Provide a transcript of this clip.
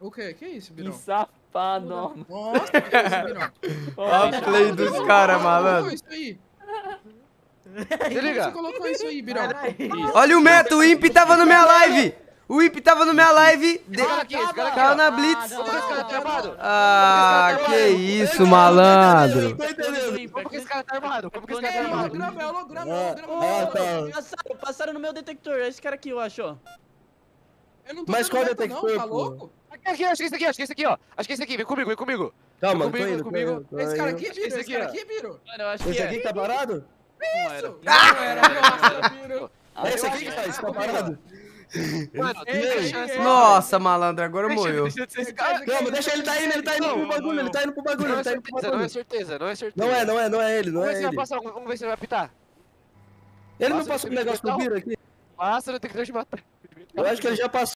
O quê? Que isso, Que Birão? safado, mano. Nossa, que isso, Birão? Ó o play dos caras, Você malandro. colocou isso aí? Se Como você liga. colocou isso aí, Birão? Olha o Meto, o Imp tava na minha live. O Imp tava na minha live. De... Esse cara aqui, esse cara Caiu na Blitz. Que cara tá armado? Ah, que isso, malandro. Tô entendendo. Como que esse cara tá armado? Como que esse cara tá É, armado? holograma, é holograma, é Ah, holograma. ah, tá. Passaram, passaram no meu detector, é esse cara aqui, eu acho. ó. Eu não tô Mas qual detector, não, tá louco? Aqui, acho que esse aqui, acho que esse aqui, ó. Acho que esse aqui, vem comigo, vem comigo. Calma, Comigo, tô indo, tô comigo. indo, tô Esse cara aqui, Biro, Esse esse aqui, cara aqui, Biro. Mano, eu acho Esse que aqui é. que tá parado? Não era. Isso. Não era, nossa, Biro. É esse aqui que faz, tá parado? Mano. Nossa, malandro, agora Deixa- morreu. deixa de ser esse cara. Calma, deixa ele tá indo, ele tá indo pro bagulho, ele tá indo pro bagulho, Não ele é tá indo pro certeza, não é bagulho. certeza, não é certeza. Não é, não é, não é ele, não é ele. passar, vamos ver se ele vai apitar. Ele não Passa passou o negócio detector. Biro aqui? Passa no detector de matar. Eu acho que ele já passou.